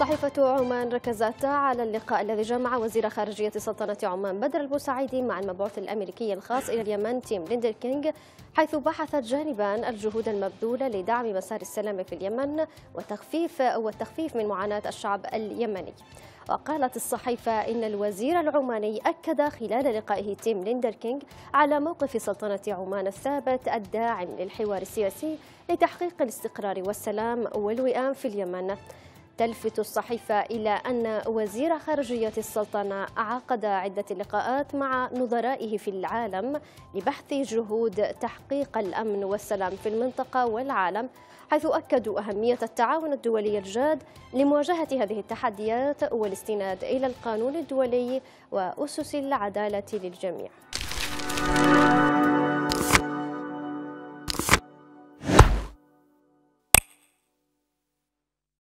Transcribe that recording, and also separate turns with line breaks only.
صحيفة عمان ركزت على اللقاء الذي جمع وزير خارجية سلطنة عمان بدر البوسعيدي مع المبعوث الأمريكي الخاص إلى اليمن تيم ليندر كينج حيث بحثت جانبان الجهود المبذولة لدعم مسار السلام في اليمن وتخفيف والتخفيف من معاناة الشعب اليمني. وقالت الصحيفة إن الوزير العماني أكد خلال لقائه تيم ليندر كينج على موقف سلطنة عمان الثابت الداعم للحوار السياسي لتحقيق الاستقرار والسلام والوئام في اليمن. تلفت الصحيفة إلى أن وزير خارجية السلطنة عقد عدة لقاءات مع نظرائه في العالم لبحث جهود تحقيق الأمن والسلام في المنطقة والعالم حيث أكدوا أهمية التعاون الدولي الجاد لمواجهة هذه التحديات والاستناد إلى القانون الدولي وأسس العدالة للجميع.